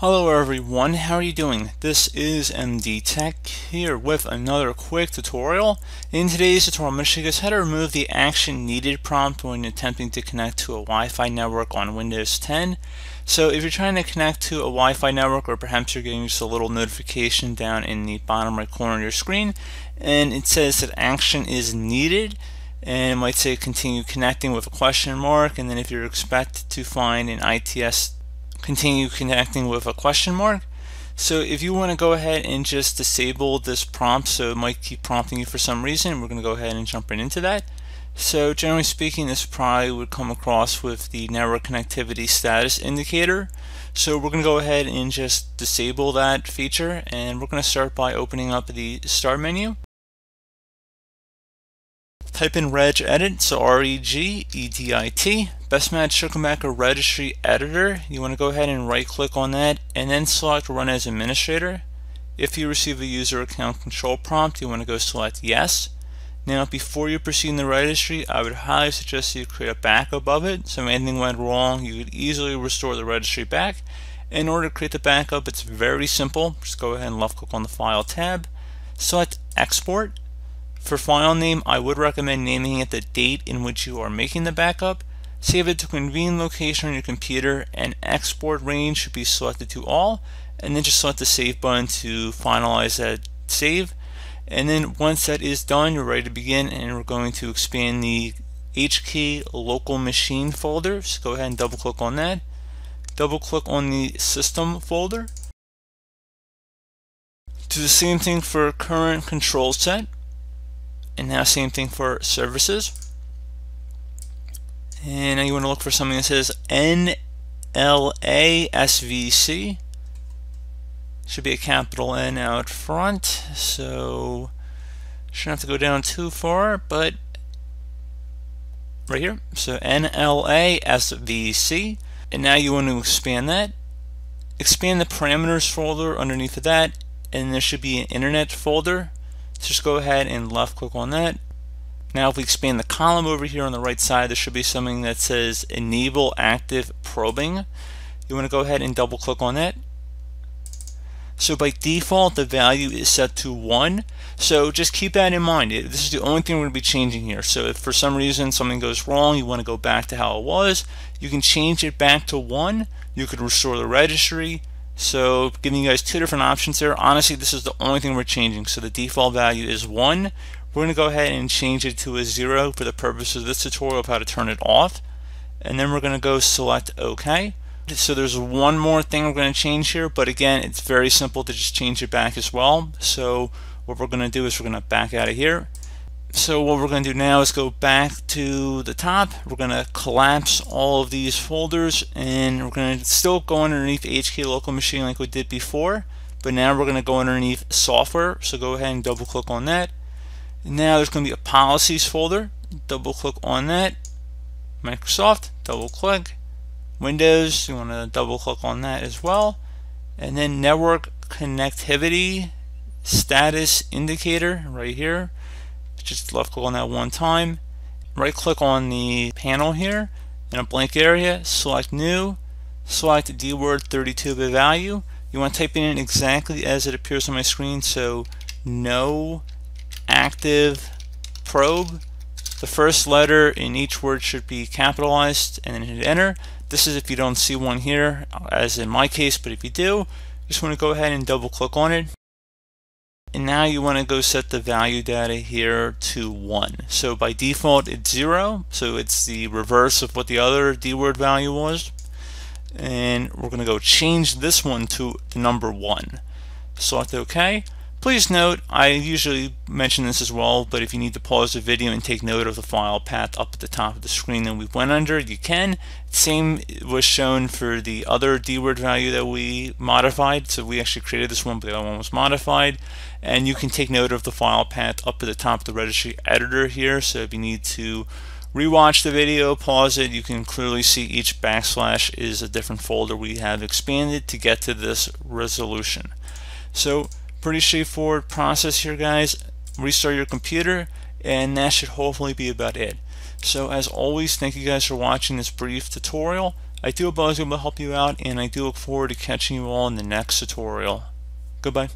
Hello everyone, how are you doing? This is MD Tech here with another quick tutorial. In today's tutorial, I'm going to show you guys how to remove the action needed prompt when attempting to connect to a Wi-Fi network on Windows 10. So if you're trying to connect to a Wi-Fi network or perhaps you're getting just a little notification down in the bottom right corner of your screen and it says that action is needed and it might say continue connecting with a question mark and then if you're expected to find an ITS continue connecting with a question mark. So if you want to go ahead and just disable this prompt so it might keep prompting you for some reason, we're going to go ahead and jump right into that. So generally speaking, this probably would come across with the network connectivity status indicator. So we're going to go ahead and just disable that feature and we're going to start by opening up the start menu type in regedit, so R-E-G-E-D-I-T. Best match Circumbacker Registry Editor. You want to go ahead and right click on that and then select Run as Administrator. If you receive a user account control prompt, you want to go select Yes. Now before you proceed in the registry, I would highly suggest you create a backup of it. So if anything went wrong, you could easily restore the registry back. In order to create the backup, it's very simple. Just go ahead and left click on the File tab, select Export, for file name, I would recommend naming it the date in which you are making the backup. Save it to a convenient location on your computer and export range should be selected to all and then just select the save button to finalize that save. And then once that is done, you're ready to begin and we're going to expand the HK local machine folder. So go ahead and double click on that. Double click on the system folder. Do the same thing for current control set and now same thing for services and now you want to look for something that says NLASVC should be a capital N out front so shouldn't have to go down too far but right here. So NLASVC and now you want to expand that. Expand the parameters folder underneath of that and there should be an internet folder. So just go ahead and left click on that. Now if we expand the column over here on the right side, there should be something that says enable active probing. You want to go ahead and double click on that. So by default, the value is set to 1. So just keep that in mind. This is the only thing we're going to be changing here. So if for some reason something goes wrong, you want to go back to how it was, you can change it back to 1. You could restore the registry. So giving you guys two different options there. Honestly, this is the only thing we're changing. So the default value is 1. We're going to go ahead and change it to a 0 for the purpose of this tutorial of how to turn it off. And then we're going to go select OK. So there's one more thing we're going to change here, but again, it's very simple to just change it back as well. So what we're going to do is we're going to back out of here so what we're going to do now is go back to the top. We're going to collapse all of these folders and we're going to still go underneath HK local machine like we did before. But now we're going to go underneath software. So go ahead and double click on that. Now there's going to be a policies folder. Double click on that. Microsoft, double click. Windows, you want to double click on that as well. And then network connectivity status indicator right here just left click on that one time right click on the panel here in a blank area select new select dword 32-bit value you want to type in exactly as it appears on my screen so no active probe the first letter in each word should be capitalized and then hit enter this is if you don't see one here as in my case but if you do just want to go ahead and double click on it and now you want to go set the value data here to 1. So by default it's 0, so it's the reverse of what the other D word value was. And we're going to go change this one to the number 1. Select OK. Please note, I usually mention this as well, but if you need to pause the video and take note of the file path up at the top of the screen that we went under, you can. Same was shown for the other dword value that we modified. So we actually created this one, but the other one was modified. And you can take note of the file path up at the top of the registry editor here. So if you need to rewatch the video, pause it, you can clearly see each backslash is a different folder we have expanded to get to this resolution. So pretty straightforward process here guys restart your computer and that should hopefully be about it so as always thank you guys for watching this brief tutorial I do hope I was able to help you out, and I do look forward to catching you all in the next tutorial. Goodbye.